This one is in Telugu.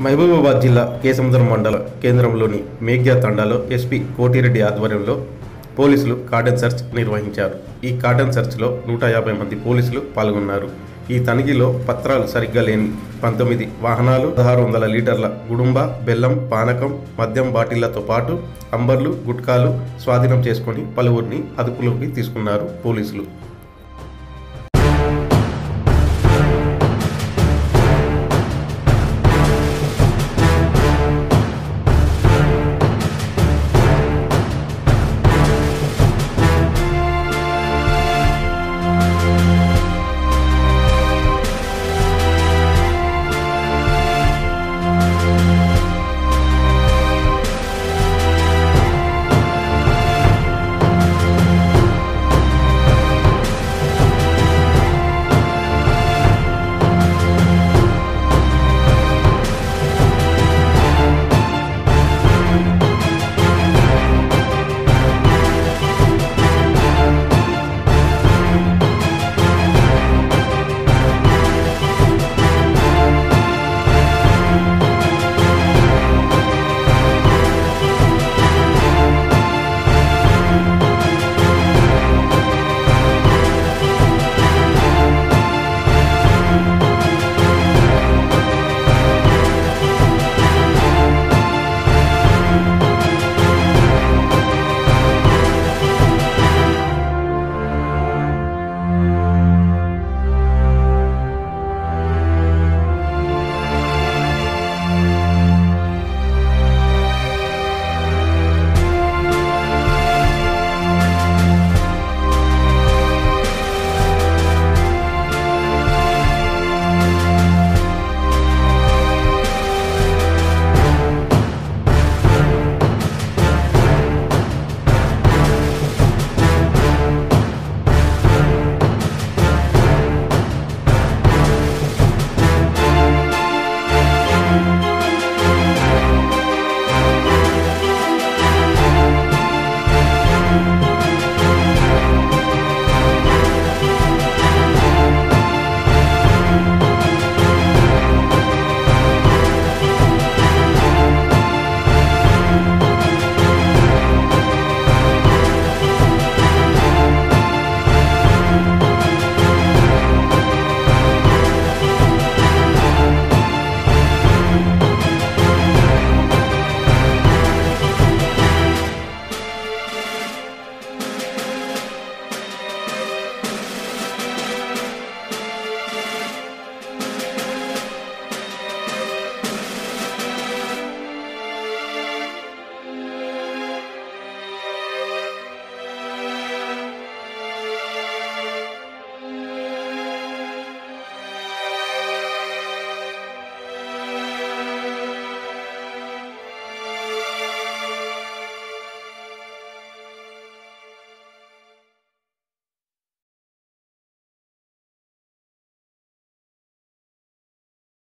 మహబూబాబాద్ జిల్లా కేసముద్రం మండల కేంద్రంలోని మేఘ్యా తండాలో ఎస్పీ కోటిరెడ్డి ఆధ్వర్యంలో పోలీసులు కాటన్ సెర్చ్ నిర్వహించారు. ఈ కాటన్ సెర్చ్లో నూట యాభై మంది పోలీసులు పాల్గొన్నారు. ఈ తనిఖీలో పత్రాలు సరిగ్గా లేని పంతొమ్మిది వాహనాలు పదహారు వందల లీటర్ల గుడుంబ బెల్లం పానకం మద్యం బాటిళ్ళతో పాటు అంబర్లు గుట్కాలు స్వాధీనం చేసుకొని పలువురిని అదుపులోకి తీసుకున్నారు పోలీసులు.